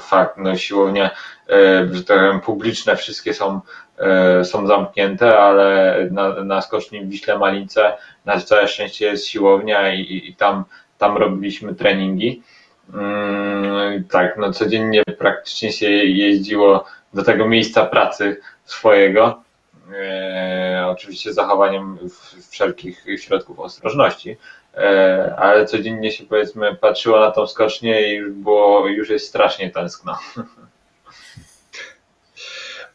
fakt, no siłownie, że tak publiczne wszystkie są, są zamknięte, ale na, na skoczni w Wiśle Malince na całe szczęście jest siłownia i, i tam, tam robiliśmy treningi. Mm, tak, no codziennie praktycznie się jeździło do tego miejsca pracy swojego, e, oczywiście z zachowaniem wszelkich środków ostrożności, e, ale codziennie się powiedzmy patrzyło na tą skocznię i już było, już jest strasznie tęskno.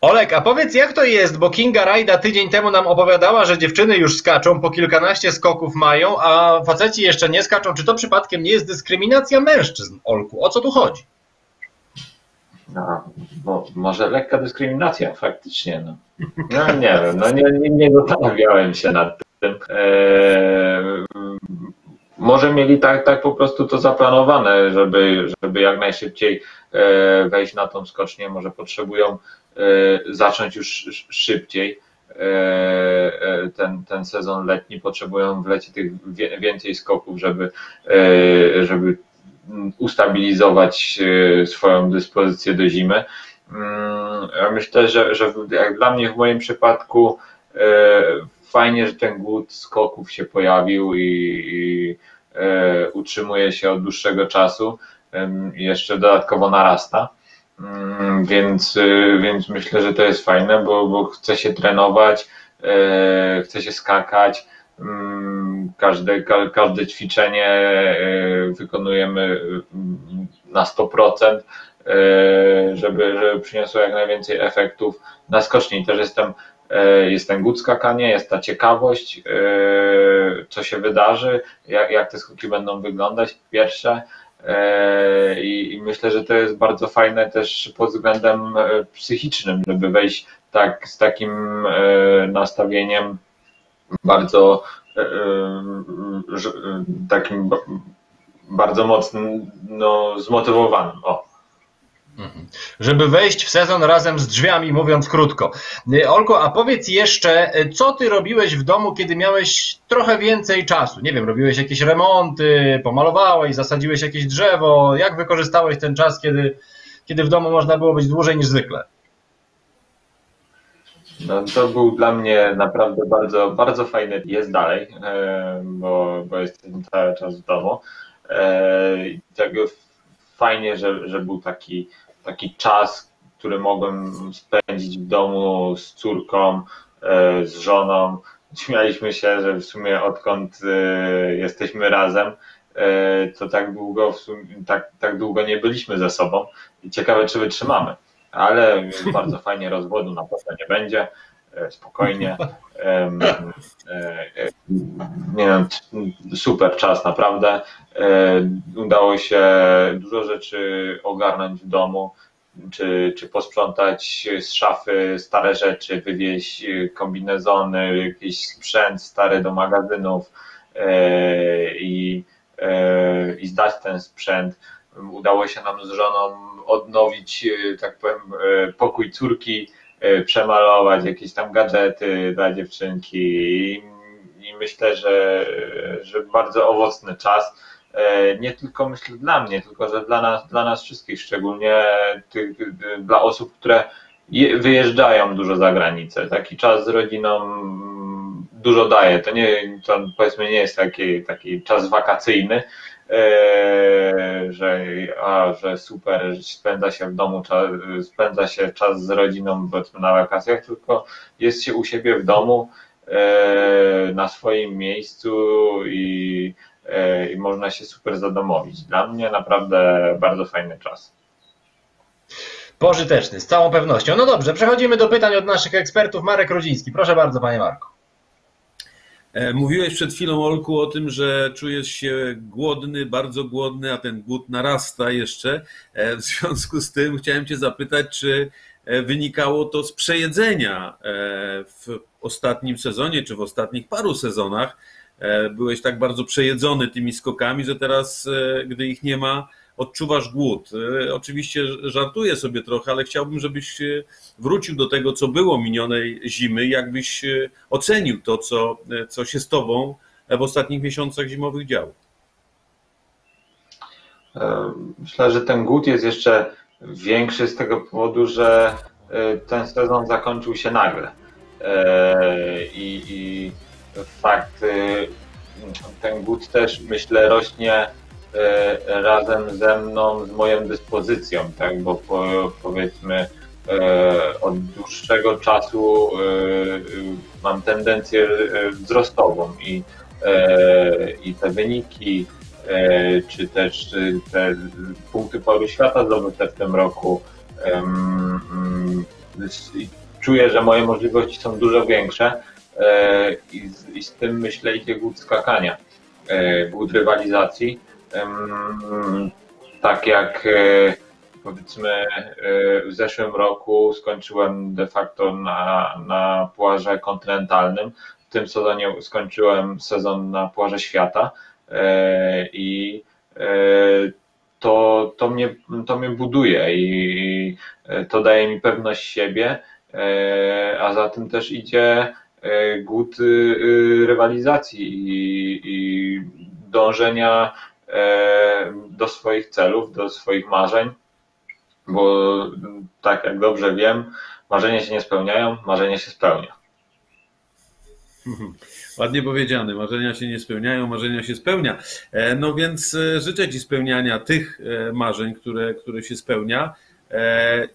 Olek, a powiedz jak to jest, bo Kinga Rajda tydzień temu nam opowiadała, że dziewczyny już skaczą, po kilkanaście skoków mają, a faceci jeszcze nie skaczą. Czy to przypadkiem nie jest dyskryminacja mężczyzn, Olku? O co tu chodzi? No, bo może lekka dyskryminacja, faktycznie. No, no nie wiem, no nie, nie, nie zastanawiałem się nad tym. Eee, może mieli tak, tak po prostu to zaplanowane, żeby, żeby jak najszybciej e, wejść na tą skocznię, może potrzebują e, zacząć już szybciej e, ten, ten sezon letni, potrzebują w lecie tych więcej skoków, żeby, żeby ustabilizować swoją dyspozycję do zimy. Mm, myślę, że, że jak dla mnie w moim przypadku fajnie, że ten głód skoków się pojawił i, i e, utrzymuje się od dłuższego czasu i jeszcze dodatkowo narasta. Mm, więc, e, więc myślę, że to jest fajne, bo, bo chce się trenować, e, chce się skakać. Mm, każde, każde ćwiczenie wykonujemy mm, na 100%, żeby, żeby przyniosło jak najwięcej efektów. Na skoczni też jestem E, jest ten głód skakania, jest ta ciekawość, e, co się wydarzy, jak, jak te skoki będą wyglądać, pierwsze. E, I, I, myślę, że to jest bardzo fajne też pod względem psychicznym, żeby wejść tak z takim nastawieniem bardzo takim bardzo mocno no, zmotywowanym. O. Mhm. Żeby wejść w sezon razem z drzwiami, mówiąc krótko. Y, Olko, a powiedz jeszcze, y, co ty robiłeś w domu, kiedy miałeś trochę więcej czasu? Nie wiem, robiłeś jakieś remonty, pomalowałeś, zasadziłeś jakieś drzewo. Jak wykorzystałeś ten czas, kiedy, kiedy w domu można było być dłużej niż zwykle? No, to był dla mnie naprawdę bardzo, bardzo fajny. Jest dalej, e, bo, bo jestem cały czas w domu. E, fajnie, że, że był taki taki czas, który mogłem spędzić w domu z córką, e, z żoną. Śmialiśmy się, że w sumie odkąd e, jesteśmy razem, e, to tak długo, sumie, tak, tak długo nie byliśmy ze sobą. I ciekawe, czy wytrzymamy. Ale bardzo fajnie rozwodu na pewno nie będzie. Spokojnie. Nie wiem, super czas naprawdę. Udało się dużo rzeczy ogarnąć w domu, czy, czy posprzątać z szafy stare rzeczy, wywieźć kombinezony, jakiś sprzęt stary do magazynów e, i, e, i zdać ten sprzęt. Udało się nam z żoną odnowić, e, tak powiem, pokój córki, przemalować jakieś tam gadżety dla dziewczynki i, myślę, że, że bardzo owocny czas E, nie tylko myślę dla mnie, tylko że dla nas, dla nas wszystkich, szczególnie tych, dla osób, które wyjeżdżają dużo za granicę. Taki czas z rodziną dużo daje. To nie, to powiedzmy nie jest taki, taki czas wakacyjny, że, a, że super, że spędza się w domu, spędza się czas z rodziną na wakacjach, tylko jest się u siebie w domu, e, na swoim miejscu i E, i można się super zadomowić. Dla mnie naprawdę bardzo fajny czas. Pożyteczny, z całą pewnością. No dobrze, przechodzimy do pytań od naszych ekspertów. Marek Rodziński, proszę bardzo, panie Marku. E, mówiłeś przed chwilą, Olku, o tym, że czujesz się głodny, bardzo głodny, a ten głód narasta jeszcze. E, w związku z tym chciałem Cię zapytać, czy wynikało to z przejedzenia w ostatnim sezonie, czy w ostatnich paru sezonach, E, byłeś tak bardzo przejedzony tymi skokami, że teraz, e, gdy ich nie ma, odczuwasz głód. E, oczywiście żartuję sobie trochę, ale chciałbym, żebyś wrócił do tego, co było minionej zimy, jakbyś ocenił to, co, co się z tobą w ostatnich miesiącach zimowych działo. Myślę, że ten głód jest jeszcze Większy z tego powodu, że ten sezon zakończył się nagle. I, i fakt, ten głód też myślę rośnie razem ze mną, z moją dyspozycją, tak? bo po, powiedzmy od dłuższego czasu mam tendencję wzrostową i, i te wyniki E, czy też te punkty pory świata zdobyte w tym roku. Mm, czuję, że moje możliwości są dużo większe e, i z, i z tym myślę idzie głód skakania, e, głód rywalizacji. Tak jak powiedzmy w zeszłym roku skończyłem de facto na, na płaże kontynentalnym. W tym sezonie skończyłem sezon na płaże świata E, i e, to, to, mnie, to mnie buduje i to daje mi pewność siebie, e, a za tym też idzie głód rywalizacji i, i dążenia do swoich celów, do swoich marzeń, bo tak jak dobrze wiem, marzenia się nie spełniają, marzenie się spełnia. Ładnie powiedziane, marzenia się nie spełniają, marzenia się spełnia. E, no więc e, życzę Ci spełniania tych e, marzeń, które, które się spełnia.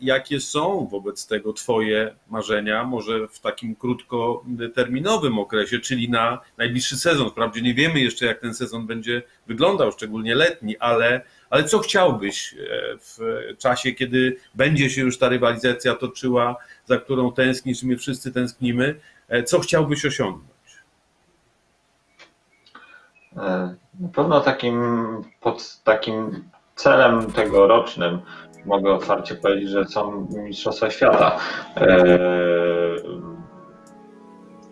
Jakie są wobec tego Twoje marzenia, może w takim krótkoterminowym okresie, czyli na najbliższy sezon? Wprawdzie nie wiemy jeszcze, jak ten sezon będzie wyglądał, szczególnie letni, ale, ale co chciałbyś w czasie, kiedy będzie się już ta rywalizacja toczyła, za którą tęsknisz, my wszyscy tęsknimy, co chciałbyś osiągnąć? E, na pewno takim, pod takim celem tegorocznym mogę otwarcie powiedzieć, że są Mistrzostwa Świata. E,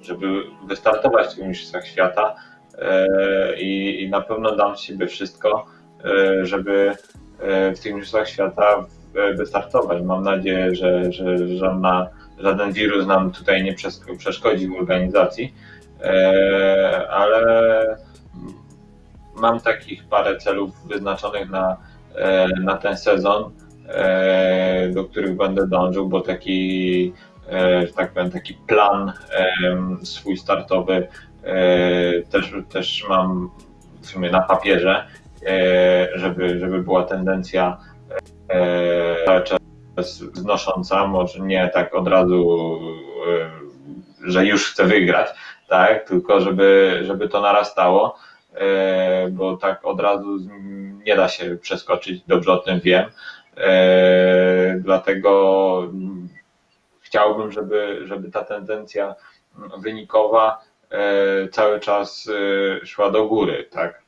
żeby wystartować w tych Mistrzostwach Świata e, i, i na pewno dam z siebie wszystko, żeby w tych Mistrzostwach Świata wystartować. Mam nadzieję, że, że żadna, żaden wirus nam tutaj nie przeszkodzi w organizacji, ale mam takich parę celów wyznaczonych na, e, na ten sezon, e, do których będę dążył, bo taki, e, że tak powiem, taki plan swój startowy też, też mam w sumie na papierze, żeby, żeby była tendencja cały czas wznosząca, może nie tak od razu, że już chcę wygrać, tak, tylko żeby, żeby to narastało E, bo tak od razu nie da się przeskoczyć, dobrze o tym wiem. E, dlatego chciałbym, żeby, żeby ta tendencja wynikowa e, cały czas szła do góry, tak.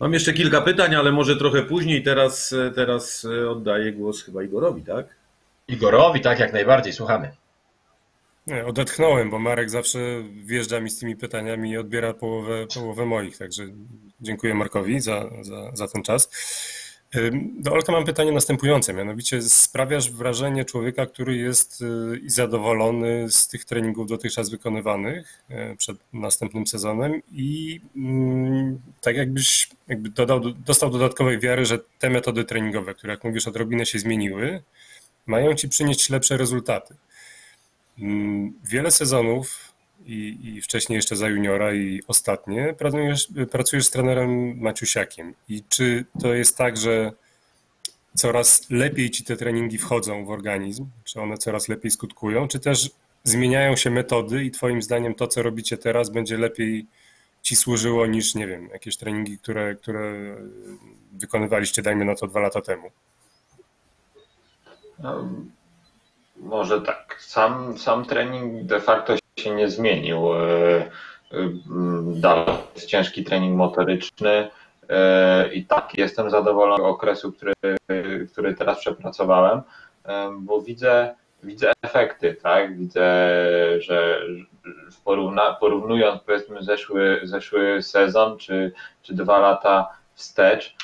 Mam jeszcze kilka pytań, ale może trochę później. Teraz, teraz oddaję głos chyba Igorowi, tak? Igorowi, tak, jak najbardziej, słuchamy. Nie, odetchnąłem, bo Marek zawsze wjeżdża mi z tymi pytaniami i odbiera połowę, połowę moich, także dziękuję Markowi za, za, za ten czas. Do Olka mam pytanie następujące, mianowicie sprawiasz wrażenie człowieka, który jest y, zadowolony z tych treningów dotychczas wykonywanych y, przed następnym sezonem i mm, tak jakbyś jakby dodał, dostał dodatkowej wiary, że te metody treningowe, które jak mówisz odrobinę się zmieniły, mają ci przynieść lepsze rezultaty. Wiele sezonów i, i, wcześniej jeszcze za juniora i ostatnie pracujesz, pracujesz z trenerem Maciusiakiem. I czy to jest tak, że coraz lepiej ci te treningi wchodzą w organizm, czy one coraz lepiej skutkują, czy też zmieniają się metody i twoim zdaniem to, co robicie teraz, będzie lepiej ci służyło niż, nie wiem, jakieś treningi, które, które wykonywaliście, dajmy na to, dwa lata temu? No, może tak. Sam, sam trening de facto się nie zmienił. E, e, dalej jest ciężki trening motoryczny e, i tak, jestem zadowolony z okresu, który, który teraz przepracowałem, bo widzę, widzę efekty, tak? Widzę, że porówna, porównując powiedzmy zeszły, zeszły sezon czy, czy dwa lata wstecz,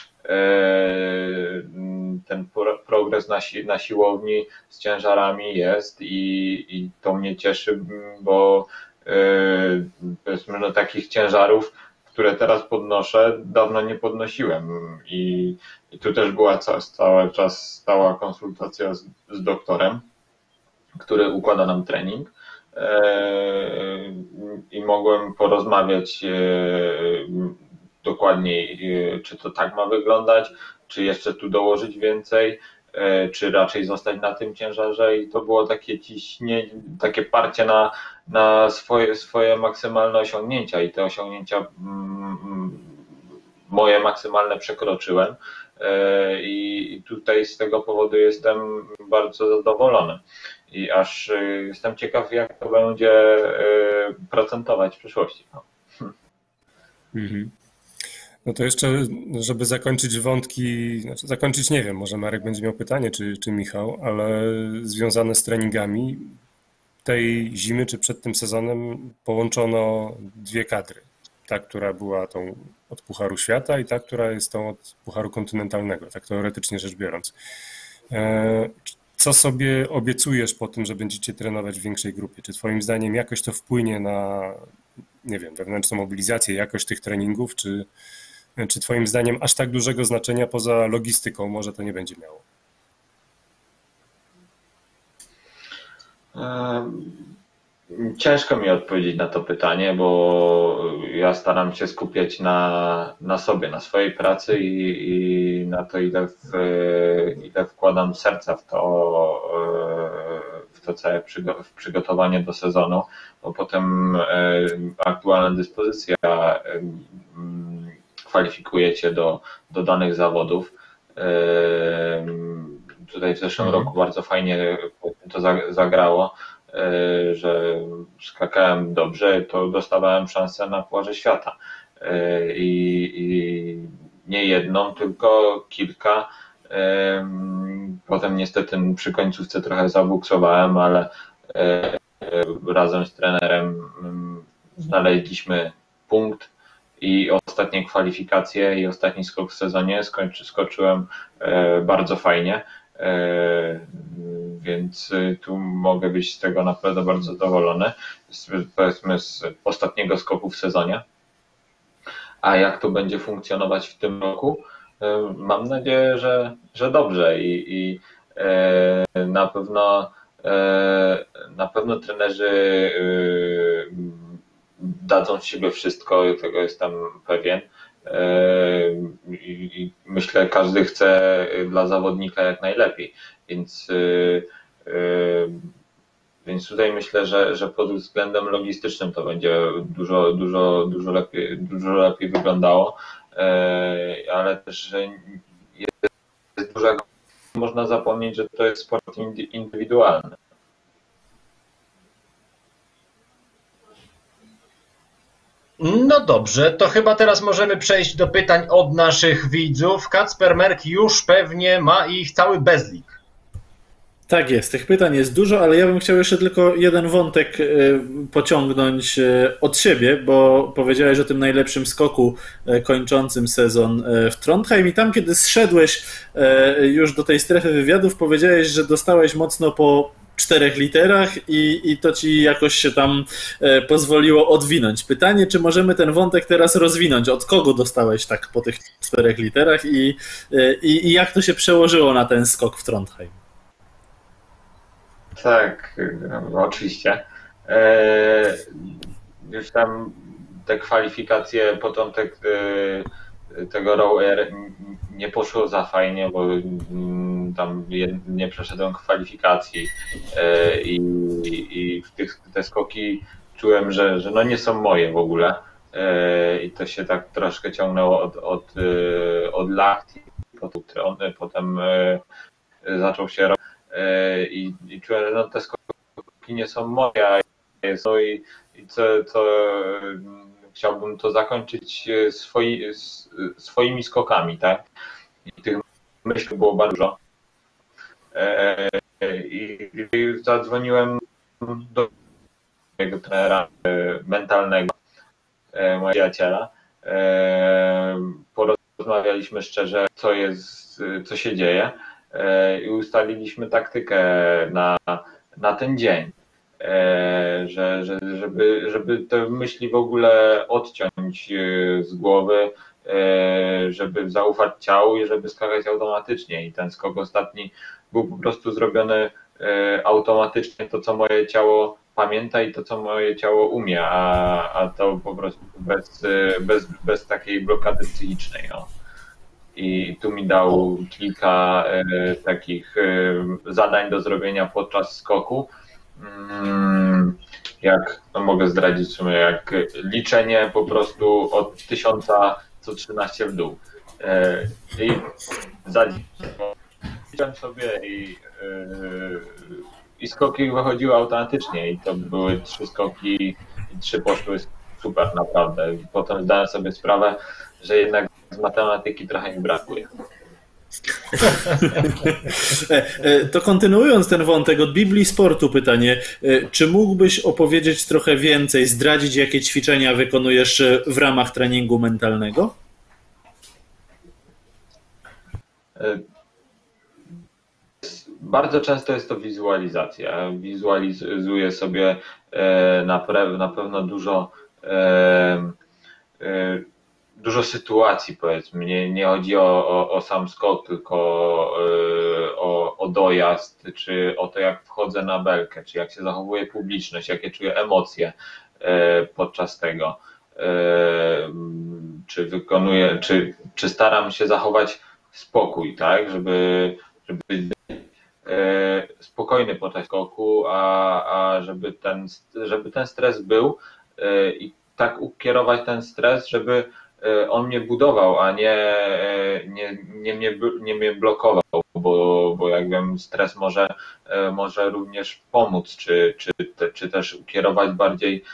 ten progres na, si na siłowni z ciężarami jest i, i to mnie cieszy, bo e, powiedzmy, no, takich ciężarów, które teraz podnoszę, dawno nie podnosiłem. I, i tu też była ca, cały czas stała konsultacja z, z doktorem, który układa nam trening i mogłem porozmawiać dokładniej, czy to tak ma wyglądać, czy jeszcze tu dołożyć więcej, E, czy raczej zostać na tym ciężarze i to było takie ciśnie, takie parcie na, na swoje, swoje maksymalne osiągnięcia i te osiągnięcia mm, mm, moje maksymalne przekroczyłem e, i tutaj z tego powodu jestem bardzo zadowolony i aż e, jestem ciekaw jak to będzie procentować w przyszłości. No. Mhm. No to jeszcze, żeby zakończyć wątki, znaczy zakończyć nie wiem, może Marek będzie miał pytanie, czy, czy Michał, ale związane z treningami tej zimy, czy przed tym sezonem połączono dwie kadry. Ta, która była tą od Pucharu Świata i ta, która jest tą od Pucharu Kontynentalnego, tak teoretycznie rzecz biorąc. E, co sobie obiecujesz po tym, że będziecie trenować w większej grupie? Czy Twoim zdaniem jakoś to wpłynie na, nie wiem, wewnętrzną mobilizację, jakość tych treningów, czy, czy Twoim zdaniem aż tak dużego znaczenia poza logistyką może to nie będzie miało? Ciężko mi odpowiedzieć na to pytanie, bo ja staram się skupiać na, na sobie, na swojej pracy i, i na to, ile, w, ile wkładam serca w to, w to całe przygotowanie do sezonu, bo potem aktualna dyspozycja kwalifikujecie do, do danych zawodów. Tutaj w zeszłym mhm. roku bardzo fajnie to zagrało, e, że skakałem dobrze, to dostawałem szansę na Pucharze Świata. E, I, I nie jedną, tylko kilka. Potem niestety przy końcówce trochę zabuksowałem, ale e, razem z trenerem znaleźliśmy punkt i ostatnie kwalifikacje i ostatni skok w sezonie skończy, skoczyłem e, bardzo fajnie, e, więc e, tu mogę być z tego naprawdę bardzo zadowolony, powiedzmy z ostatniego skoku w sezonie. A jak to będzie funkcjonować w tym roku? Mam nadzieję, że, że dobrze i, i na pewno na pewno trenerzy dadzą z siebie wszystko, tego jestem pewien. E, I myślę, każdy chce dla zawodnika jak najlepiej, więc, e, e, więc tutaj myślę, że, że pod względem logistycznym to będzie dużo, dużo, dużo, lepiej, dużo lepiej wyglądało, ale też jest dużego, można zapomnieć, że to jest sport indywidualny. No dobrze, to chyba teraz możemy przejść do pytań od naszych widzów. Kacper Merk już pewnie ma ich cały bezlik. Tak jest, tych pytań jest dużo, ale ja bym chciał jeszcze tylko jeden wątek e, pociągnąć e, od siebie, bo powiedziałeś o tym najlepszym skoku e, kończącym sezon w Trondheim i tam, kiedy zszedłeś już do tej strefy wywiadów, powiedziałeś, że dostałeś mocno po czterech literach i, i to ci jakoś się tam e, pozwoliło odwinąć. Pytanie, czy możemy ten wątek teraz rozwinąć? Od kogo dostałeś tak po tych czterech literach i, e, i, jak to się przełożyło na ten skok w Trondheim? Tak, no, oczywiście. E, już tam te kwalifikacje, początek e, tego Row nie poszło za fajnie, bo mm, tam nie przeszedłem kwalifikacji e, i, i w tych, te skoki czułem, że, że no nie są moje w ogóle e, i to się tak troszkę ciągnęło od, od, e, od lat, potem, potem zaczął się robić i, i czułem, że no te skoki nie są moje, no i, i co, co chciałbym to zakończyć swoi, swoimi skokami, tak? I tych myśli było bardzo dużo. E, I zadzwoniłem do mojego trenera e, mentalnego, e, mojego przyjaciela. Porozmawialiśmy szczerze, co jest, co się dzieje i ustaliliśmy taktykę na, na ten dzień. E, że, że, żeby, żeby te myśli w ogóle odciąć e, z głowy, e, żeby zaufać ciału i żeby skakać automatycznie. I ten skok ostatni był po prostu zrobiony automatycznie, to co moje ciało pamięta i to, co moje ciało umie, a, a to po prostu bez, bez, bez takiej blokady psychicznej. No i tu mi dał kilka takich zadań do zrobienia podczas skoku. Mm, jak no mogę zdradzić w sumie, jak liczenie po prostu od tysiąca co 13 w dół. E, I zaliczyłem sobie i, i skoki wychodziły automatycznie i to były trzy skoki i trzy poszły super naprawdę. Potem zdałem sobie sprawę, że jednak z matematyki trochę mi brakuje. E, e, to kontynuując ten wątek od Biblii Sportu pytanie, e, czy mógłbyś opowiedzieć trochę więcej, zdradzić jakie ćwiczenia wykonujesz w ramach treningu mentalnego? Bardzo często jest to wizualizacja. Wizualizuję sobie na, pewno dużo dużo sytuacji, powiedzmy. Nie, nie chodzi o, o, o sam skok, tylko y, o, o dojazd, czy o to, jak wchodzę na belkę, czy jak się zachowuje publiczność, jakie czuję emocje y, podczas tego. Y, czy wykonuję, czy, czy staram się zachować spokój, tak, żeby, żeby spokojny podczas skoku, a, a żeby, ten, żeby ten stres był i tak ukierować ten stres, żeby on mnie budował, a nie, e, nie, nie, mnie, nie mnie blokował, bo, bo jak wiem, stres może, e, może również pomóc, czy, czy, czy też ukierować bardziej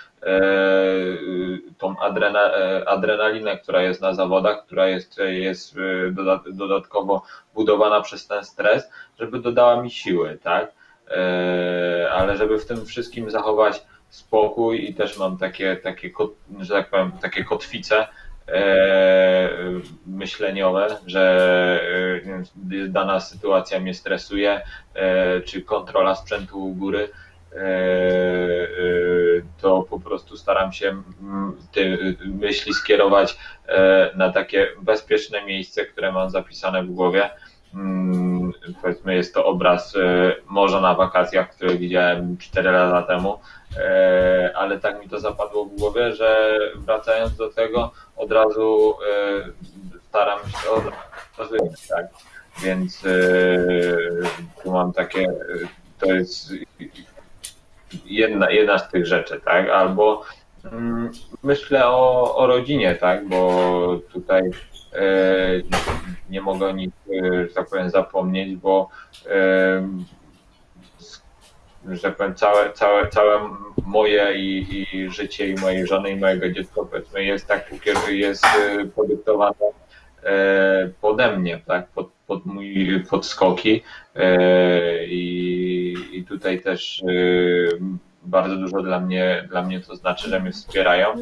tą adrena, adrenalinę, która jest na zawodach, która jest, jest dodatkowo budowana przez ten stres, żeby dodała mi siły, tak? Ale żeby w tym wszystkim zachować spokój i też mam takie, takie że tak powiem, takie kotwice, E, myśleniowe, że e, dana sytuacja mnie stresuje, e, czy kontrola sprzętu u góry, to po prostu staram się te myśli skierować na takie bezpieczne miejsce, które mam zapisane w głowie. Mm, powiedzmy, jest to obraz morza na wakacjach, który widziałem 4 lata temu, ale tak mi to zapadło w głowie, że wracając do tego, od razu e, staram się od razu, tak? Więc e, tu mam takie, to jest jedna, jedna z tych rzeczy, tak? Albo mm, myślę o, o rodzinie, tak? Bo tutaj e, nie mogę o nich, że tak powiem, zapomnieć, bo że tak powiem, całe, całe, całe moje i, i życie i mojej żony i mojego dziecka powiedzmy jest tak jest podyktowane e, pode mnie, tak, pod, pod mój podskoki e, i, i tutaj też bardzo dużo dla mnie, dla mnie to znaczy, że mnie wspierają.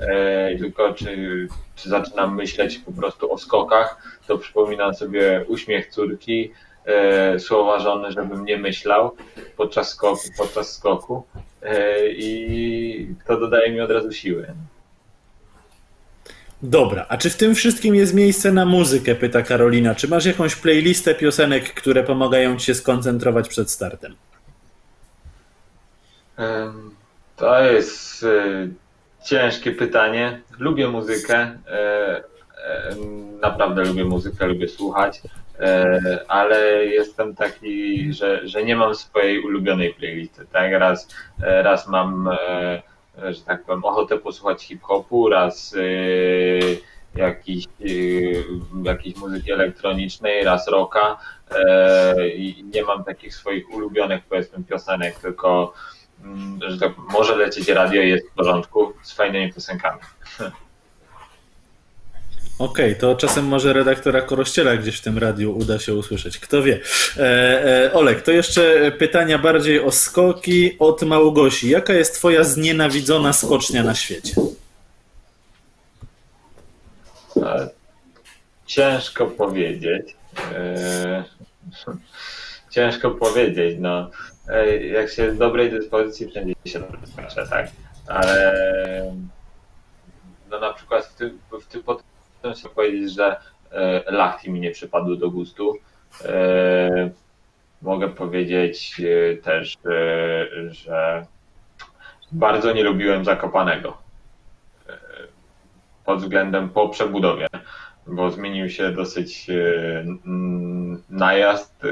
E, tylko czy, czy zaczynam myśleć po prostu o skokach, to przypominam sobie uśmiech córki, e, słowa żony, żebym nie myślał podczas skoku, podczas skoku e, i to dodaje mi od razu siły. Dobra, a czy w tym wszystkim jest miejsce na muzykę, pyta Karolina. Czy masz jakąś playlistę piosenek, które pomagają ci się skoncentrować przed startem? To jest e, ciężkie pytanie. Lubię muzykę. E, naprawdę lubię muzykę, lubię słuchać. E, ale jestem taki, że, że nie mam swojej ulubionej playlisty. Tak? Raz, e, raz mam, e, że tak powiem, ochotę posłuchać hip-hopu, raz jakiejś, jakiejś muzyki elektronicznej, raz rocka i nie mam takich swoich ulubionych powiedzmy piosenek, tylko że tak, może lecieć radio jest w porządku z fajnymi piosenkami. Okej, okay, to czasem może redaktora Korościela gdzieś w tym radiu uda się usłyszeć. Kto wie. E, e, Olek, to jeszcze pytania bardziej o skoki od Małgosi. Jaka jest twoja znienawidzona skocznia na świecie? E, ciężko powiedzieć. E, ciężko powiedzieć. No, jak się z dobrej dyspozycji wszędzie się skacze, tak? Ale no na przykład w tym, w tym potem chcę powiedzieć, że Lachti mi nie przypadł do gustu. Mogę powiedzieć też, że bardzo nie lubiłem Zakopanego pod względem po przebudowie, bo zmienił się dosyć e, najazd, e,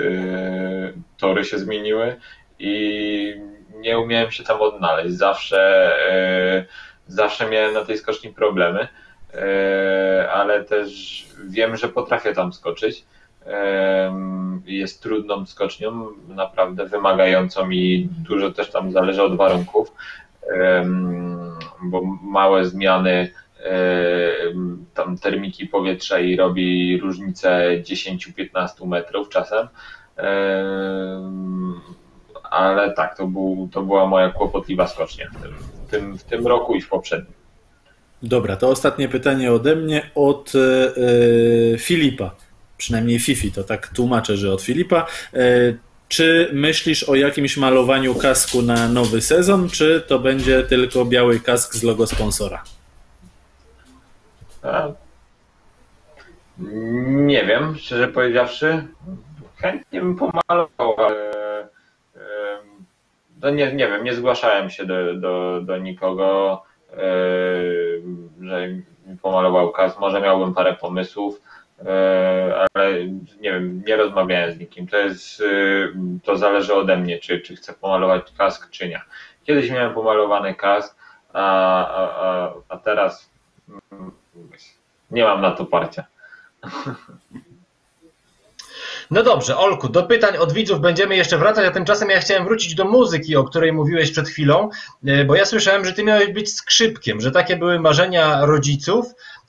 tory się zmieniły i nie umiałem się tam odnaleźć. Zawsze, e, zawsze miałem na tej skoczni problemy, ale też wiem, że potrafię tam skoczyć. Jest trudną skocznią, naprawdę wymagającą i dużo też tam zależy od warunków, bo małe zmiany E, tam termiki powietrza i robi różnicę 10-15 metrów czasem. E, ale tak, to, był, to była moja kłopotliwa skocznia w tym, w tym, w tym roku i w poprzednim. Dobra, to ostatnie pytanie ode mnie od e, Filipa. Przynajmniej Fifi, to tak tłumaczę, że od Filipa. E, czy myślisz o jakimś malowaniu kasku na nowy sezon, czy to będzie tylko biały kask z logo sponsora? Nie wiem, szczerze powiedziawszy. Chętnie bym pomalował, ale no nie, nie wiem, nie zgłaszałem się do, do, do nikogo, że mi pomalował kas. Może miałbym parę pomysłów, ale nie wiem, nie rozmawiałem z nikim. To jest, to zależy ode mnie, czy, czy chcę pomalować kask, czy nie. Kiedyś miałem pomalowany kask, a, a, a teraz nie mam na to parcia. No dobrze, Olku, do pytań od widzów będziemy jeszcze wracać, a tymczasem ja chciałem wrócić do muzyki, o której mówiłeś przed chwilą, e, bo ja słyszałem, że ty miałeś być skrzypkiem, że takie były marzenia rodziców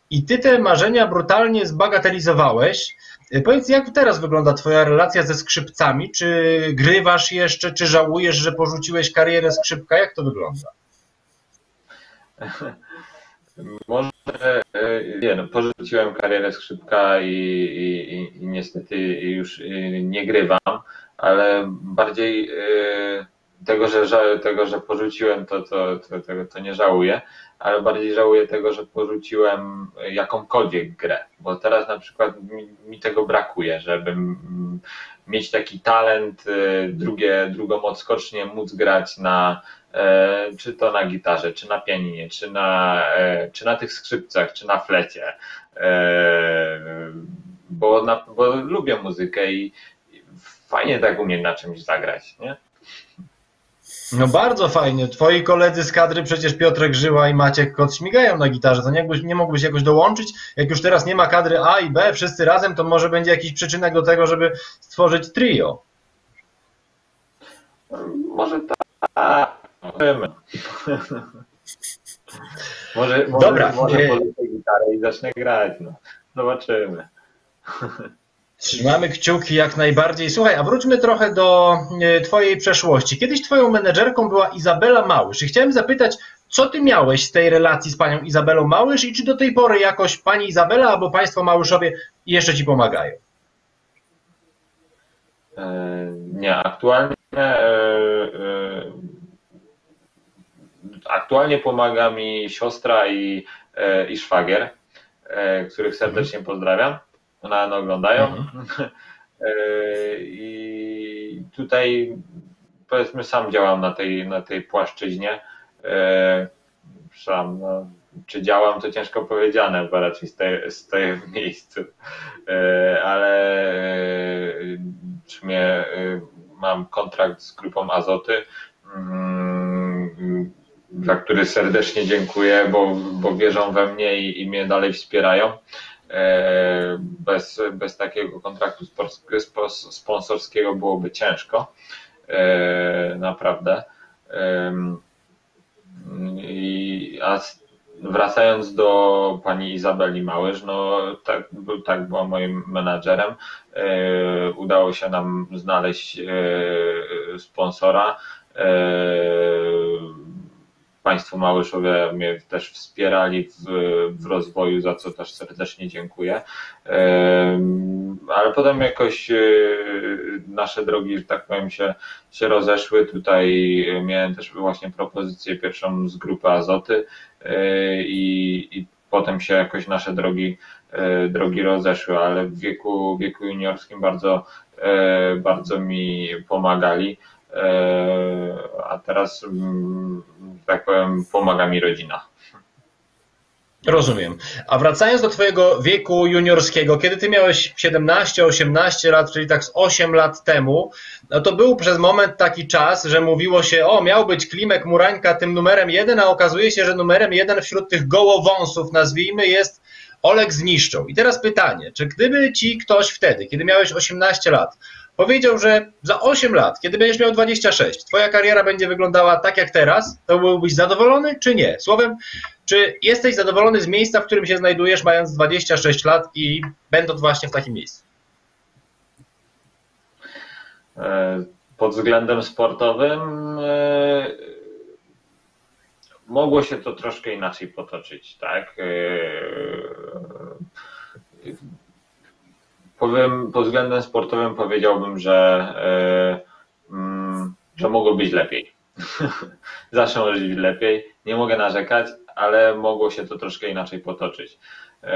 i ty te marzenia brutalnie zbagatelizowałeś. E, powiedz, jak teraz wygląda twoja relacja ze skrzypcami? Czy grywasz jeszcze, czy żałujesz, że porzuciłeś karierę skrzypka? Jak to wygląda? Może e, nie, no, porzuciłem karierę skrzypka i, i, i, niestety już e, nie grywam, ale bardziej e, tego, że, tego, że porzuciłem, to, to, to, to, nie żałuję, ale bardziej żałuję tego, że porzuciłem jakąkolwiek grę, bo teraz na przykład mi, tego brakuje, żeby mieć taki talent, drugie, drugą odskocznie móc grać na E, czy to na gitarze, czy na pianinie, czy na, e, czy na tych skrzypcach, czy na flecie, e, bo, na, bo lubię muzykę i fajnie tak umiem na czymś zagrać, nie? No bardzo fajnie. Twoi koledzy z kadry, przecież Piotrek Żyła i Maciek Kot śmigają na gitarze. To nie, nie mógłbyś jakoś dołączyć? Jak już teraz nie ma kadry A i B, wszyscy razem, to może będzie jakiś przyczynek do tego, żeby stworzyć trio. Może tak. Zobaczymy. może, może, Dobra. może polecę gitarę i zacznę grać. No. Zobaczymy. Trzymamy kciuki jak najbardziej. Słuchaj, a wróćmy trochę do e, Twojej przeszłości. Kiedyś Twoją menedżerką była Izabela Małysz i chciałem zapytać, co Ty miałeś z tej relacji z Panią Izabelą Małysz i czy do tej pory jakoś Pani Izabela albo Państwo Małyszowie jeszcze Ci pomagają? E, nie, aktualnie e, aktualnie pomaga mi siostra i, e, i szwagier, e, których serdecznie pozdrawiam. One oglądają. Mhm. E, I tutaj powiedzmy sam działam na tej, na tej płaszczyźnie. Sam, no, czy działam, to ciężko powiedziane, bo raczej stoję, stoję w miejscu. Ale czy mnie, mam kontrakt z grupą Azoty mm, za który serdecznie dziękuję, bo, bo wierzą we mnie i, i mnie dalej wspierają. E, bez, bez takiego kontraktu sponsorskiego byłoby ciężko. E, naprawdę. I, a wracając do pani Izabeli Małysz, no tak, tak była moim menadżerem. E, udało się nam znaleźć sponsora Państwo Małyszowie mnie też wspierali w, w rozwoju, za co też serdecznie dziękuję. Ale potem jakoś nasze drogi, że tak powiem, się, się rozeszły. Tutaj miałem też właśnie propozycję pierwszą z grupy Azoty i, i potem się jakoś nasze drogi, drogi rozeszły, ale w wieku, wieku juniorskim bardzo, bardzo mi pomagali. E, a teraz, mm, tak powiem, pomaga mi rodzina. Rozumiem. A wracając do Twojego wieku juniorskiego, kiedy Ty miałeś 17-18 lat, czyli tak z 8 lat temu, no to był przez moment taki czas, że mówiło się, o, miał być Klimek Murańka tym numerem jeden, a okazuje się, że numerem jeden wśród tych gołowąsów, nazwijmy, jest Oleg Zniszczą. I teraz pytanie, czy gdyby Ci ktoś wtedy, kiedy miałeś 18 lat, powiedział, że za 8 lat, kiedy będziesz miał 26, twoja kariera będzie wyglądała tak jak teraz, to byłbyś zadowolony czy nie? Słowem, czy jesteś zadowolony z miejsca, w którym się znajdujesz, mając 26 lat i będąc właśnie w takim miejscu? E, pod względem sportowym e, mogło się to troszkę inaczej potoczyć, tak? E, powiem, pod względem sportowym powiedziałbym, że, yy, yy, że mogło być lepiej. Zawsze może być lepiej. Nie mogę narzekać, ale mogło się to troszkę inaczej potoczyć. Yy,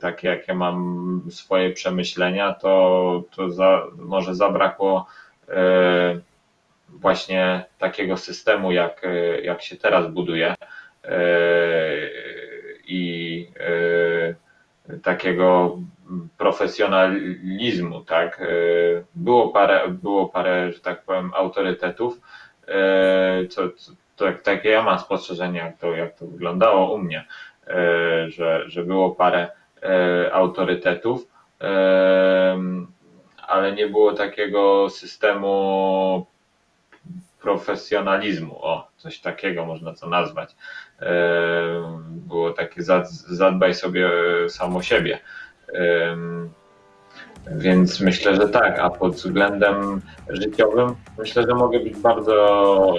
takie jakie mam swoje przemyślenia, to, to za, może zabrakło e, właśnie takiego systemu, jak, jak się teraz buduje. I takiego profesjonalizmu, tak. E, było parę, było parę, że tak powiem, autorytetów, e, co, co tak, takie ja mam spostrzeżenie, jak to, jak to wyglądało u mnie, e, że, że było parę autorytetów, ale nie było takiego systemu profesjonalizmu, o, coś takiego można to nazwać. Było takie zadbaj sobie samo siebie. Więc myślę, że tak, a pod względem życiowym myślę, że mogę być bardzo,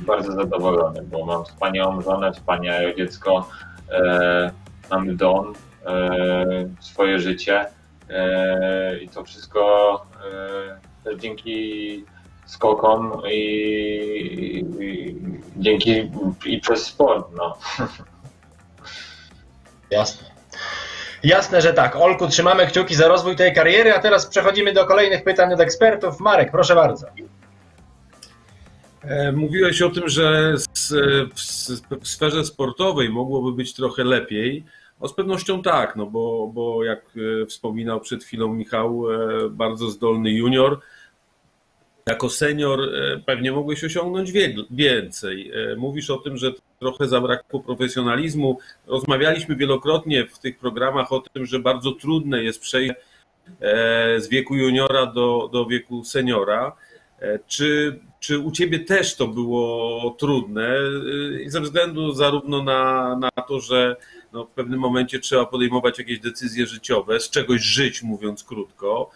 bardzo zadowolony, bo mam wspaniałą żonę, wspaniałe dziecko, e, mamy dom, e, swoje życie e, i to wszystko też dzięki skokom i, i dzięki i przez sport. No. Jasne. Jasne, że tak. Olku, trzymamy kciuki za rozwój tej kariery, a teraz przechodzimy do kolejnych pytań od ekspertów. Marek, proszę bardzo. E, mówiłeś o tym, że w sferze sportowej mogłoby być trochę lepiej. No z pewnością tak, no bo, bo jak e, wspominał przed chwilą Michał, e, bardzo zdolny junior, jako senior e, pewnie mogłeś osiągnąć więcej. E, mówisz o tym, że trochę zabrakło profesjonalizmu. Rozmawialiśmy wielokrotnie w tych programach o tym, że bardzo trudne jest przejść e, z wieku juniora do, do wieku seniora. Czy, czy u ciebie też to było trudne? Ze względu zarówno na, na to, że no, w pewnym momencie trzeba podejmować jakieś decyzje życiowe, z czegoś żyć, mówiąc krótko,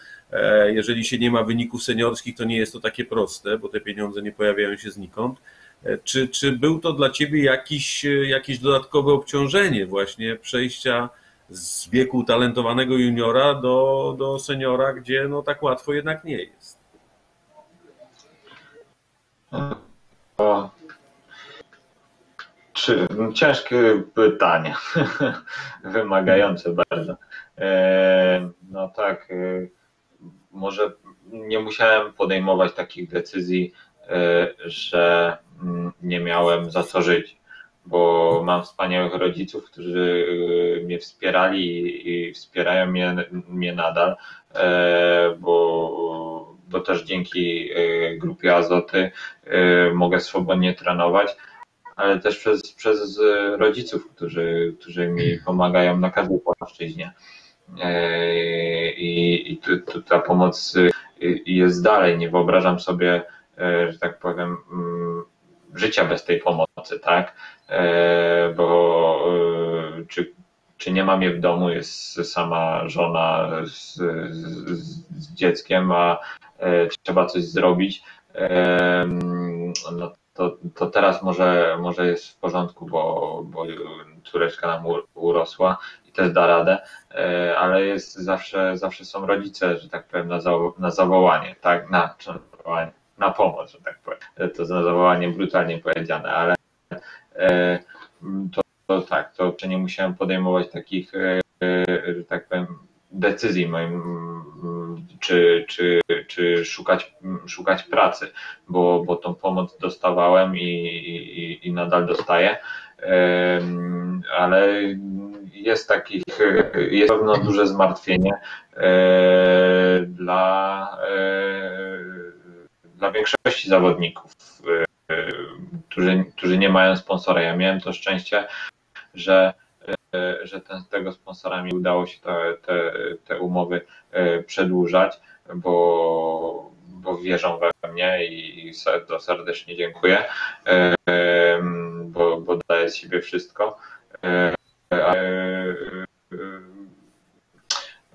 jeżeli się nie ma wyników seniorskich, to nie jest to takie proste, bo te pieniądze nie pojawiają się znikąd. E, czy, czy był to dla Ciebie jakiś, e, jakieś dodatkowe obciążenie właśnie przejścia z wieku utalentowanego juniora do, do seniora, gdzie no tak łatwo jednak nie jest? O, czy, ciężkie pytanie, wymagające bardzo. no tak może nie musiałem podejmować takich decyzji, e, że mm, nie miałem za co żyć, bo mam wspaniałych rodziców, którzy e, mnie wspierali i wspierają mnie, mnie nadal, e, bo, bo też dzięki grupie Azoty mogę swobodnie trenować ale też przez, przez rodziców, którzy, którzy mi pomagają na każdej płaszczyźnie. E, i, i tu, tu ta pomoc y, jest dalej. Nie wyobrażam sobie, e, że tak powiem, mm, życia bez tej pomocy, tak? E, bo czy, czy nie mam je w domu, jest sama żona z, z, z dzieckiem, a trzeba coś zrobić, no to, to teraz może, może jest w porządku, bo, bo córeczka nam urosła też da radę, e, ale jest zawsze, zawsze są rodzice, że tak powiem, na, zawo na zawołanie, tak, na, na, pomoc, że tak powiem. To na zawołanie brutalnie powiedziane, ale to, to tak, to nie musiałem podejmować takich, że tak powiem, decyzji moim, czy, czy, czy szukać, szukać pracy, bo, bo tą pomoc dostawałem i, i, i nadal dostaję, ale jest takich, jest pewno duże zmartwienie e, dla, e, dla większości zawodników, e, którzy, którzy nie mają sponsora. Ja miałem to szczęście, że E, że ten, tego sponsorami udało się te, te, te umowy e, przedłużać, bo, bo wierzą we mnie i to serdecznie dziękuję, e, bo, bo daję z siebie wszystko.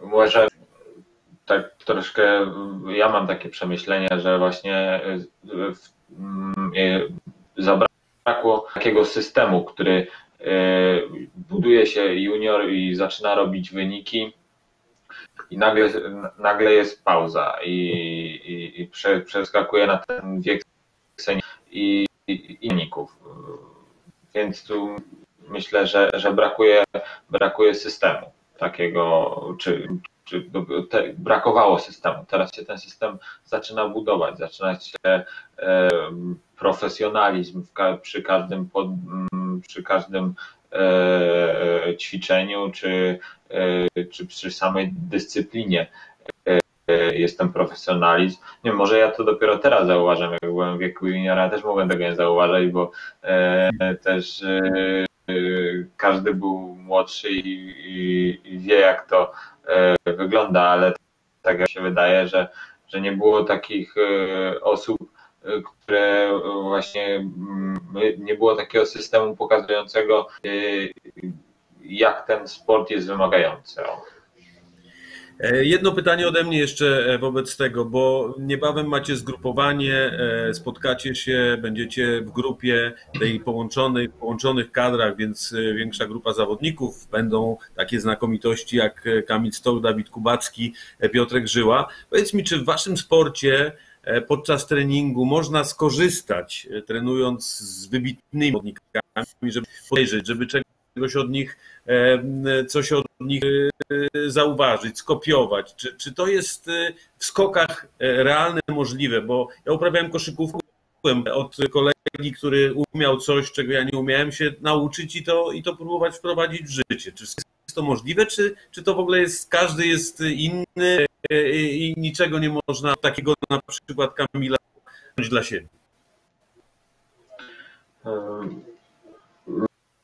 Może tak troszkę ja mam takie przemyślenia, że właśnie zabrakło takiego systemu, który E, buduje się junior i zaczyna robić wyniki i nagle, nagle jest pauza i, i, i prze, przeskakuje na ten wiek i, i, i wyników. Więc tu myślę, że, że brakuje, brakuje systemu takiego, czy, czy te, brakowało systemu. Teraz się ten system zaczyna budować, zaczyna się e, profesjonalizm w, przy każdym pod, przy każdym e, ćwiczeniu, czy, e, czy przy samej dyscyplinie e, jestem profesjonalizm. Nie może ja to dopiero teraz zauważam, jak byłem w wieku juniora, też mogłem tego nie zauważać, bo też każdy był młodszy i, i, i wie, jak to wygląda, ale tak jak się wydaje, że, że nie było takich osób, które właśnie mm, nie było takiego systemu pokazującego, y, jak ten sport jest wymagający. E, jedno pytanie ode mnie jeszcze e, wobec tego, bo niebawem macie zgrupowanie, e, spotkacie się, będziecie w grupie tej połączonej, połączonych kadrach, więc większa grupa zawodników, będą takie znakomitości jak Kamil Stoł, Dawid Kubacki, Piotrek Żyła. Powiedz mi, czy w waszym sporcie podczas treningu można skorzystać, trenując z wybitnymi zawodnikami, żeby podejrzeć, żeby czegoś od nich, e, coś od nich zauważyć, skopiować. Czy, czy to jest w skokach realne możliwe? Bo ja uprawiałem koszykówkę od kolegi, który umiał coś, czego ja nie umiałem się nauczyć i to, i to próbować wprowadzić w życie. Czy jest to możliwe, czy, czy to w ogóle jest, każdy jest inny i niczego nie można takiego na przykład Kamila dla siebie?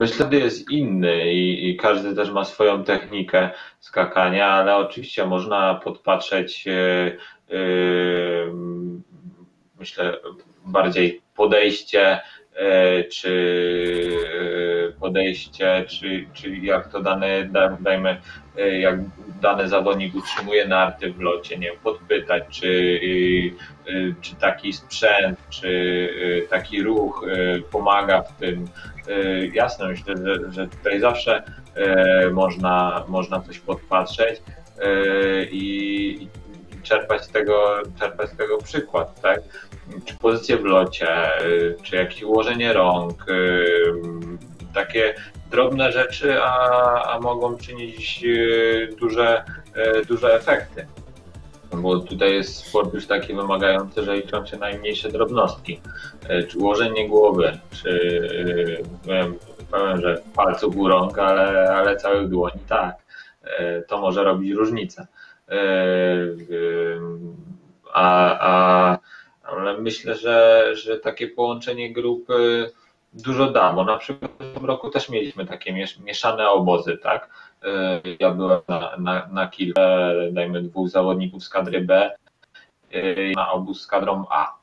Że jest inny i, i, każdy też ma swoją technikę skakania, ale oczywiście można podpatrzeć, yy, myślę, bardziej podejście, yy, czy podejście, czy, czy jak to dane, dajmy, jak dany zawodnik utrzymuje narty w locie, nie wiem, podpytać, czy, y, czy taki sprzęt, czy y, taki ruch pomaga w tym. Jasne, myślę, że, że tutaj zawsze można, można coś podpatrzeć i czerpać z tego, czerpać z tego przykład, tak? Czy pozycję w locie, czy jakieś ułożenie rąk, takie drobne rzeczy, a, a mogą czynić e, duże, e, duże efekty. Bo tutaj jest sport już taki wymagający, że liczą się najmniejsze drobnostki. E, czy ułożenie głowy, czy wiem, powiem, że palców u rąk, ale, ale całych dłoni, tak. To może robić różnicę. A, a, ale myślę, że, że takie połączenie grupy dużo da, bo na przykład w tym roku też mieliśmy takie mieszane obozy, tak? E, ja byłem na, na, na kilka, dajmy dwóch zawodników z kadry B e, na obóz z kadrą A.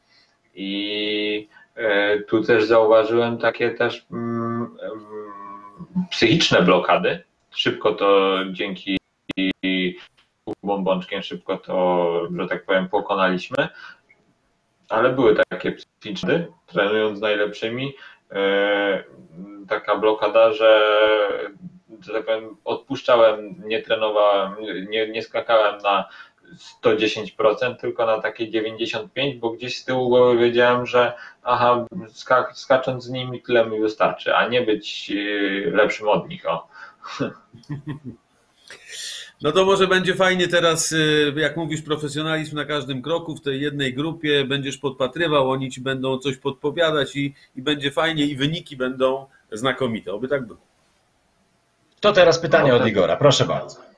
I e, tu też zauważyłem takie też mm, mm, psychiczne blokady. Szybko to dzięki bombączkiem szybko to, że tak powiem, pokonaliśmy. ale były takie psychiczne, trenując z najlepszymi, taka blokada, że, że tak powiem, odpuszczałem, nie trenowałem, nie, nie skakałem na 110%, tylko na takie 95%, bo gdzieś z tyłu głowy wiedziałem, że aha, skak, skacząc z nimi tyle mi wystarczy, a nie być e, lepszym od nich. O. No to może będzie fajnie teraz, y, jak mówisz, profesjonalizm na każdym kroku, w tej jednej grupie będziesz podpatrywał, oni ci będą coś podpowiadać i, i będzie fajnie i wyniki będą znakomite. Oby tak było. To teraz pytanie od Igora, proszę bardzo.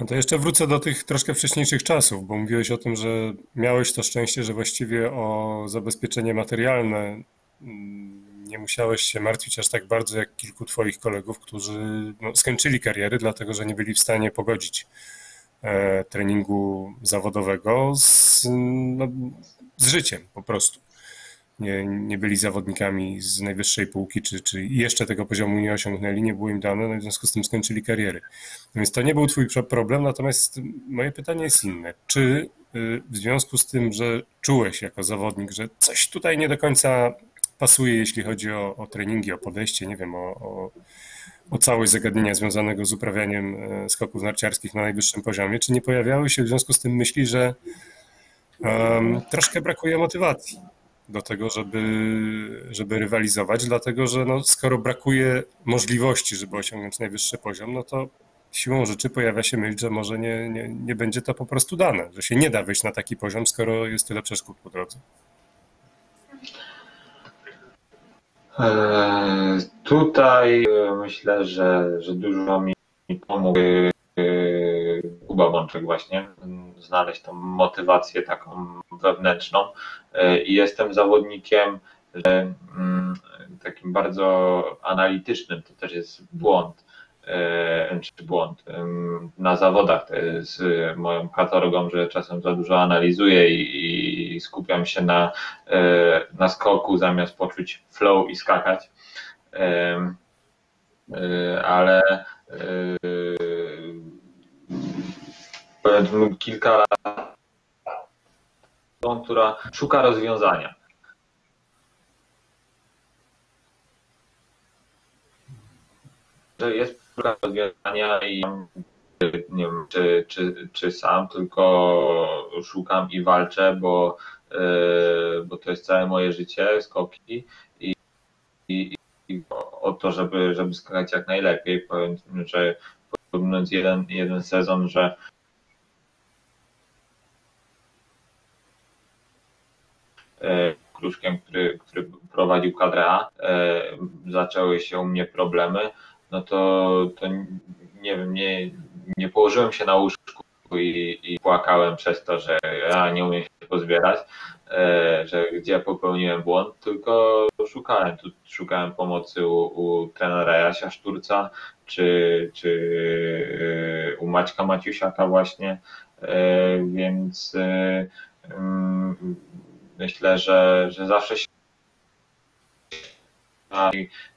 No to jeszcze wrócę do tych troszkę wcześniejszych czasów, bo mówiłeś o tym, że miałeś to szczęście, że właściwie o zabezpieczenie materialne mm, nie musiałeś się martwić aż tak bardzo jak kilku Twoich kolegów, którzy no, skończyli kariery, dlatego że nie byli w stanie pogodzić e, treningu zawodowego z, no, z życiem po prostu. Nie, nie byli zawodnikami z najwyższej półki, czy, czy jeszcze tego poziomu nie osiągnęli, nie było im dane, no i w związku z tym skończyli kariery. Więc to nie był Twój problem, natomiast moje pytanie jest inne. Czy y, w związku z tym, że czułeś jako zawodnik, że coś tutaj nie do końca pasuje, jeśli chodzi o, o treningi, o podejście, nie wiem, o, o, o całość zagadnienia związanego z uprawianiem e, skoków narciarskich na najwyższym poziomie. Czy nie pojawiały się w związku z tym myśli, że um, troszkę brakuje motywacji do tego, żeby, żeby rywalizować, dlatego że no, skoro brakuje możliwości, żeby osiągnąć najwyższy poziom, no to siłą rzeczy pojawia się myśl, że może nie, nie, nie będzie to po prostu dane, że się nie da wyjść na taki poziom, skoro jest tyle przeszkód po drodze. Tutaj e, myślę, że, że dużo mi pomógł e, Kuba Bączek właśnie, znaleźć tą motywację taką wewnętrzną i jestem zawodnikiem mm, takim bardzo analitycznym, to też jest błąd, E, czy błąd na zawodach. To jest moją katalogą, że czasem za dużo analizuję i, i skupiam się na, e, na skoku zamiast poczuć flow i skakać. E, ale powiedzmy kilka lat, która szuka rozwiązania. Jest rozwiązania i nie wiem, czy, czy, czy sam, tylko szukam i walczę, bo, e, bo to jest całe moje życie, skoki i, i, i o to, żeby, żeby skakać jak najlepiej. Powiem, że porównując jeden, jeden sezon, że e, Kruszkiem, który, który prowadził kadrę A, e, zaczęły się u mnie problemy no to, to nie wiem, nie, nie położyłem się na łóżku i, i płakałem przez to, że ja nie umiem się pozbierać, e, że gdzie popełniłem błąd, tylko szukałem, tu szukałem pomocy u, u trenera Jasia Szturca, czy, czy e, u Maćka Maciusiaka właśnie, e, więc mm, myślę, że, że zawsze się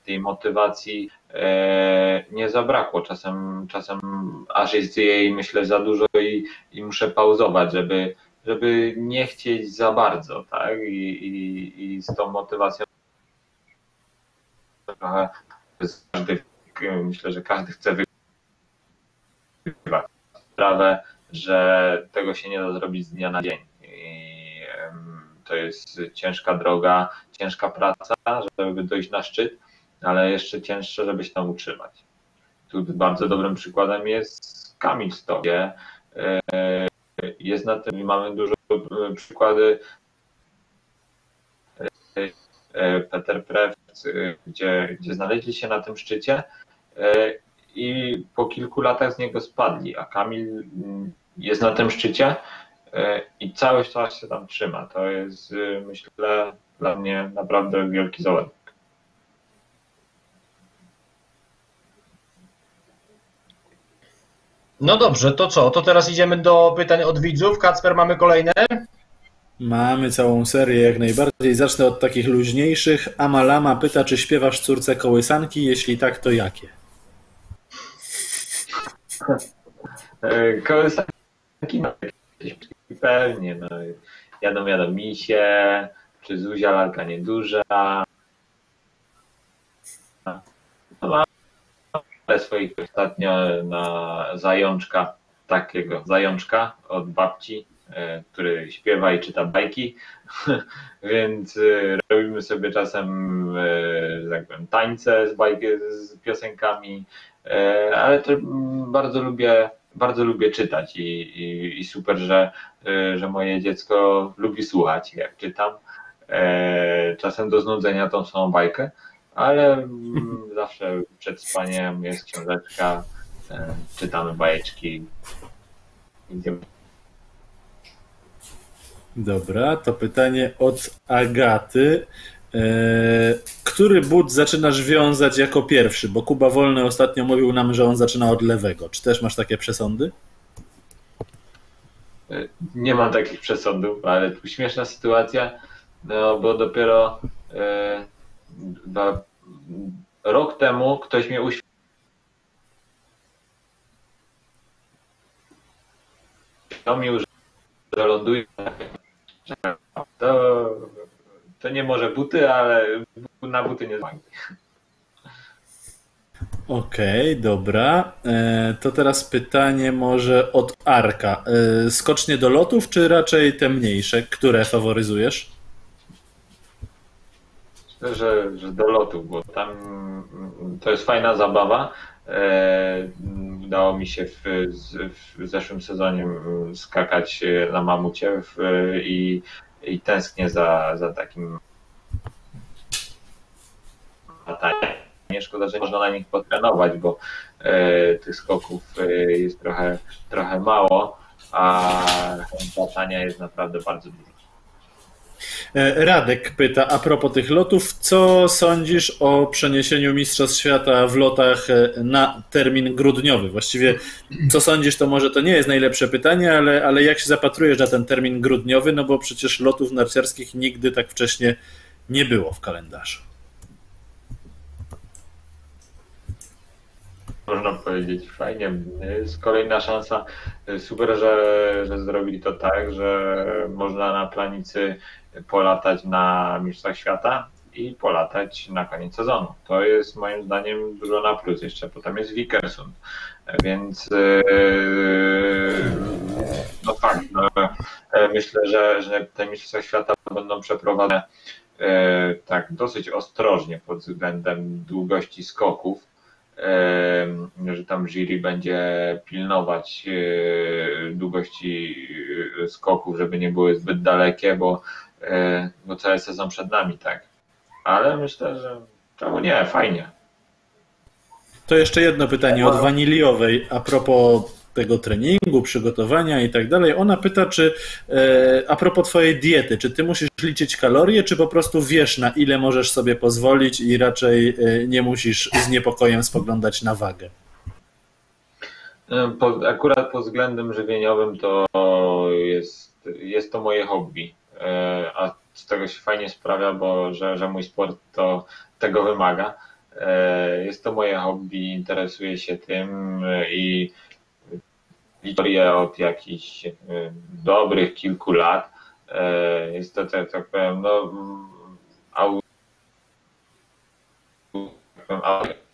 tej motywacji e, nie zabrakło. Czasem, czasem aż jest jej, myślę, za dużo i, i muszę pauzować, żeby, żeby nie chcieć za bardzo, tak? I, i, i z tą motywacją trochę każdy, myślę, że każdy chce wygrywać sprawę, że tego się nie da zrobić z dnia na dzień. To jest ciężka droga, ciężka praca, żeby dojść na szczyt, ale jeszcze cięższe, żeby się tam utrzymać. Tu bardzo dobrym przykładem jest Kamil Stowie. E, jest na tym, mamy dużo e, przykłady e, Peter Prewc, gdzie, gdzie znaleźli się na tym szczycie i po kilku latach z niego spadli, a Kamil mm, jest na tym szczycie i cały czas się tam trzyma. To jest, myślę, dla mnie naprawdę wielki zawód. No dobrze, to co? To teraz idziemy do pytań od widzów. Kacper, mamy kolejne? Mamy całą serię jak najbardziej. Zacznę od takich luźniejszych. Amalama pyta, czy śpiewasz córce kołysanki? Jeśli tak, to jakie? E, kołysanki pewnie. No. jadą, jadą misie, czy Zuzia lalka nieduża. No, ale swoich ostatnio na zajączka, takiego zajączka od babci, e, który śpiewa i czyta bajki, więc e, robimy sobie czasem, e, tak powiem, tańce z, bajki, z piosenkami, ale też bardzo lubię, bardzo lubię czytać i, i, i super, że, że moje dziecko lubi słuchać, jak czytam. Czasem do znudzenia tą samą bajkę, ale mm, zawsze przed spaniem jest książeczka, e, czytamy bajeczki. Dobra, to pytanie od Agaty. E, który but zaczynasz wiązać jako pierwszy? Bo Kuba Wolny ostatnio mówił nam, że on zaczyna od lewego. Czy też masz takie przesądy? E, nie mam takich przesądów, ale tu śmieszna sytuacja, no bo dopiero rok temu ktoś mnie uświadomił, że ląduje to, to nie może buty, ale na buty nie zmagnie. Okej, okay, dobra. E, to teraz pytanie może od Arka. E, skocznie do lotów, czy raczej te mniejsze? Które faworyzujesz? że, że do lotu, bo tam to jest fajna zabawa. E, udało mi się w, w zeszłym sezonie skakać na mamucie w, i, i tęsknię za, za takim lataniem. Nie szkoda, że można na nich potrenować, bo e, tych skoków e, jest trochę, trochę mało, a latania jest naprawdę bardzo dużo. E, Radek pyta a propos tych lotów, co sądzisz o przeniesieniu Mistrzostw Świata w lotach e, na termin grudniowy? Właściwie, co sądzisz, to może to nie jest najlepsze pytanie, ale, ale jak się zapatrujesz na ten termin grudniowy? No bo przecież lotów narciarskich nigdy tak wcześnie nie było w kalendarzu. można powiedzieć, fajnie. Jest kolejna szansa. Super, że, że zrobili to tak, że można na planicy polatać na Mistrzostwach Świata i polatać na koniec sezonu. To jest moim zdaniem dużo na plus. Jeszcze potem jest Wikersund. Więc yy, no tak, no, myślę, że, że te Mistrzostwa Świata będą przeprowadzone yy, tak dosyć ostrożnie pod względem długości skoków że tam jury będzie pilnować e, długości e, skoków, żeby nie były zbyt dalekie, bo, e, bo cały sezon przed nami, tak. Ale myślę, że czemu nie, fajnie. To jeszcze jedno pytanie od Waniliowej a propos tego treningu, przygotowania i tak dalej. Ona pyta, czy e, a propos twojej diety, czy ty musisz liczyć kalorie, czy po prostu wiesz, na ile możesz sobie pozwolić i raczej e, nie musisz z niepokojem spoglądać na wagę? E, po, akurat pod względem żywieniowym to jest, jest to moje hobby, a z tego się fajnie sprawia, bo że, że mój sport to tego wymaga. Jest to moje hobby, interesuję się tym i historię od jakichś e, dobrych kilku lat. E, jest to, tak, tak powiem, no,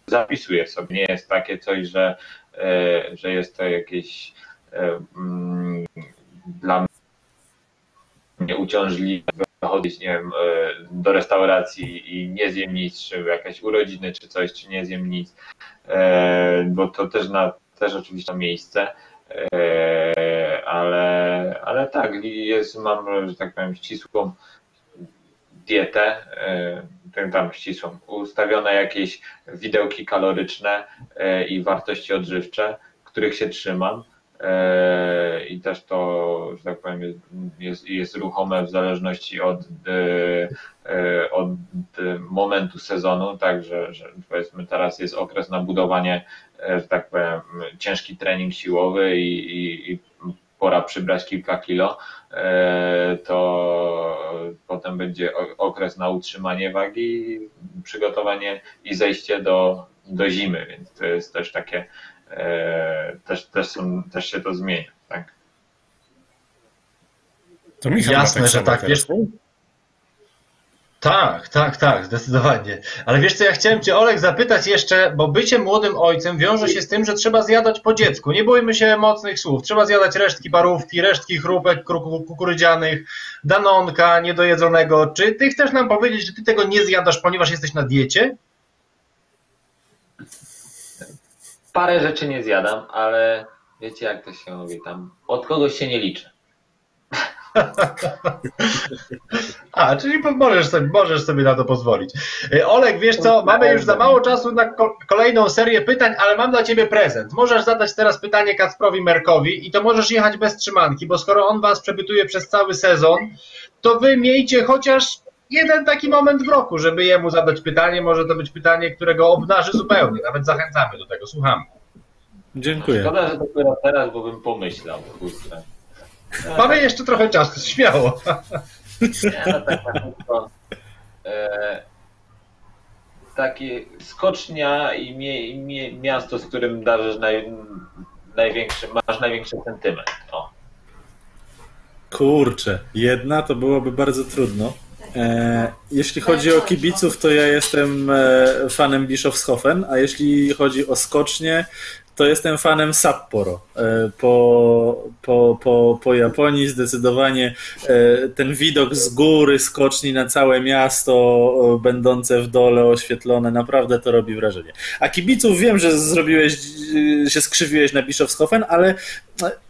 zapisuję sobie. Nie jest takie coś, że, e, że jest to jakieś mm, dla mnie uciążliwe chodzić, nie wiem, do restauracji i nie zjem nic, czy jakieś urodziny, czy coś, czy nie zjem nic, bo to też na też oczywiście miejsce. E, ale, ale tak, jest, mam, że tak powiem, ścisłą dietę, e, tam ścisłą, ustawione jakieś widełki kaloryczne e, i wartości odżywcze, których się trzymam i też to, że tak powiem, jest, jest ruchome w zależności od, od momentu sezonu, tak, że, że powiedzmy teraz jest okres na budowanie E, że tak powiem, ciężki trening siłowy i, i, i pora przybrać kilka kilo, e, to potem będzie okres na utrzymanie wagi, przygotowanie i zejście do, do zimy, więc to jest też takie, e, też, też, są, też się to zmienia. Tak? To Michał Jasne, ma że tak, wiesz. Tak, tak, tak, zdecydowanie. Ale wiesz co, ja chciałem Cię, Olek, zapytać jeszcze, bo bycie młodym ojcem wiąże się z tym, że trzeba zjadać po dziecku. Nie bójmy się mocnych słów. Trzeba zjadać resztki parówki, resztki chrupek kukurydzianych, danonka niedojedzonego. Czy Ty chcesz nam powiedzieć, że Ty tego nie zjadasz, ponieważ jesteś na diecie? Parę rzeczy nie zjadam, ale wiecie jak to się mówi tam, od kogoś się nie liczy. A, czyli możesz sobie, możesz sobie na to pozwolić. E, Olek, wiesz co, mamy już za mało czasu na ko- kolejną serię pytań, ale mam dla Ciebie prezent. Możesz zadać teraz pytanie Kacprowi Merkowi i to możesz jechać bez trzymanki, bo skoro on Was przebytuje przez cały sezon, to Wy miejcie chociaż jeden taki moment w roku, żeby jemu zadać pytanie. Może to być pytanie, którego obnaży zupełnie. Nawet zachęcamy do tego. Słuchamy. Dziękuję. Szkoda, że dopiero teraz, bo bym pomyślał. Kurczę. Mamy jeszcze trochę czasu, śmiało. Nie, no tak na krótko. E, takie skocznia i mie, mie, miasto, z którym darzysz naj, największy, masz największy sentyment. O. Kurczę, jedna to byłoby bardzo trudno. E, jeśli chodzi o kibiców, to ja jestem e, fanem Bischofshofen, a jeśli chodzi o skocznie, to jestem fanem Sapporo. E, po, po, po, po Japonii zdecydowanie e, ten widok z góry, skoczni na całe miasto, e, będące w dole oświetlone, naprawdę to robi wrażenie. A kibiców wiem, że zrobiłeś, się skrzywiłeś na Bischofshofen, ale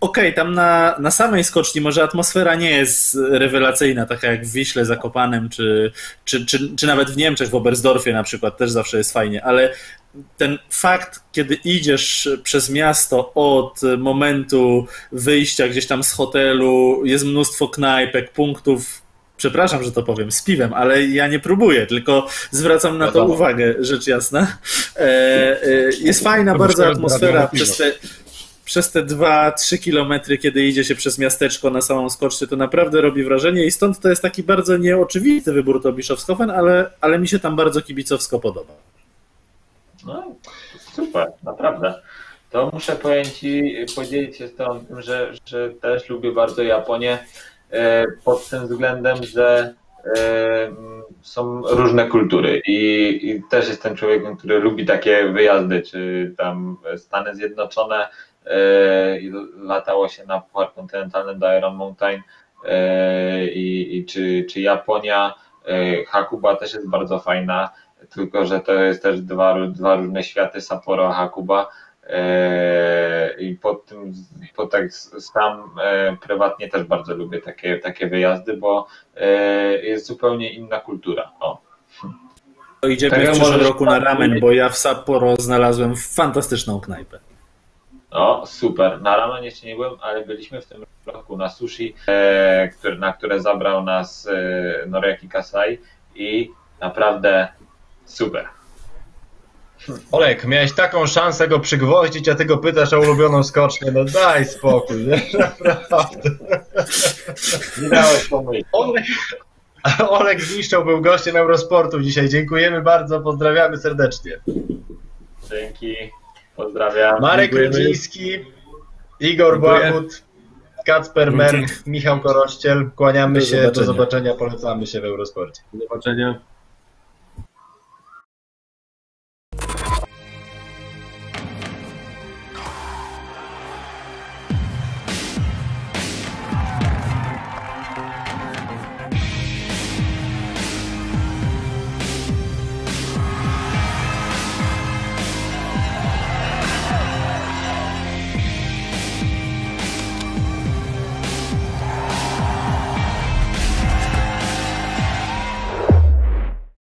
okej, tam na, na samej skoczni może atmosfera nie jest rewelacyjna, taka jak w Wiśle, Zakopanem, czy, czy, czy, czy nawet w Niemczech, w Oberstdorfie na przykład, też zawsze jest fajnie, ale ten fakt, kiedy idziesz przez miasto od momentu wyjścia gdzieś tam z hotelu, jest mnóstwo knajpek, punktów, przepraszam, że to powiem, z piwem, ale ja nie próbuję, tylko zwracam na to uwagę, rzecz jasna. E, e, jest fajna bardzo atmosfera przez te, przez te 2-3 kilometry, kiedy idzie się przez miasteczko na samą skocznię, to naprawdę robi wrażenie i stąd to jest taki bardzo nieoczywisty wybór to Bischofshofen, ale, ale mi się tam bardzo kibicowsko podoba. No, super, naprawdę. To muszę ci, podzielić się z tobą tym, że, że też lubię bardzo Japonię e, pod tym względem, że e, są różne kultury i, i też jestem człowiekiem, który lubi takie wyjazdy, czy tam Stany Zjednoczone, e, latało się na Puchar Kontynentalny do Iron Mountain i, i czy, czy Japonia, Hakuba też jest bardzo fajna, tylko że to jest też dwa, dwa różne światy, Sapporo, Hakuba. E, I pod tym, pod tak sam e, prywatnie też bardzo lubię takie, takie wyjazdy, bo e, jest zupełnie inna kultura. O. To idziemy Tak, w przyszłym roku na ramen, bo ja w Sapporo znalazłem fantastyczną knajpę. O, super. Na ramen jeszcze nie byłem, ale byliśmy w tym roku na sushi, na które zabrał nas Noriaki Kasai i naprawdę super. Olek, miałeś taką szansę go przygwoździć, a ty go pytasz o ulubioną skocznię. No daj spokój, nie? Naprawdę. Nie dałeś pomyśleć. Olek, Olek Zniszczał był gościem Eurosportu dzisiaj. Dziękujemy bardzo, pozdrawiamy serdecznie. Dzięki. Pozdrawiam. Marek. Rydziński, Igor Dziękuję. Błachut, Kacper Merk, Michał Korościel. Kłaniamy Do się, do zobaczenia. zobaczenia, polecamy się w Eurosporcie. Do zobaczenia.